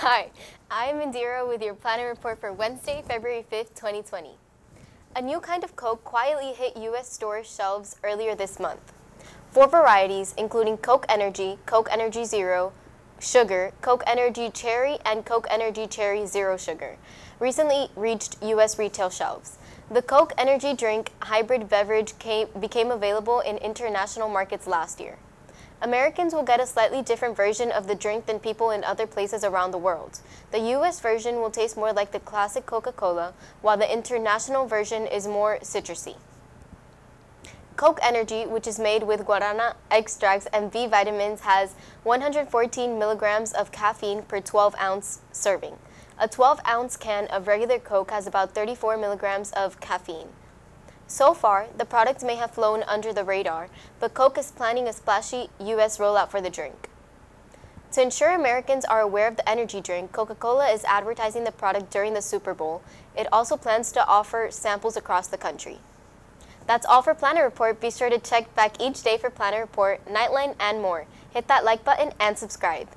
Hi, I am Indira with your Planet Report for Wednesday, February 5th, 2020. A new kind of Coke quietly hit U.S. store shelves earlier this month. Four varieties, including Coke Energy, Coke Energy Zero, Sugar, Coke Energy Cherry, and Coke Energy Cherry Zero Sugar, recently reached U.S. retail shelves. The Coke Energy drink hybrid beverage came, became available in international markets last year. Americans will get a slightly different version of the drink than people in other places around the world. The US version will taste more like the classic Coca-Cola, while the international version is more citrusy. Coke Energy, which is made with guarana extracts and B vitamins, has 114 milligrams of caffeine per 12 ounce serving. A 12 ounce can of regular Coke has about 34 milligrams of caffeine. So far, the product may have flown under the radar, but Coke is planning a splashy U.S. rollout for the drink. To ensure Americans are aware of the energy drink, Coca-Cola is advertising the product during the Super Bowl. It also plans to offer samples across the country. That's all for Planet Report. Be sure to check back each day for Planet Report, Knightline, and more. Hit that like button and subscribe.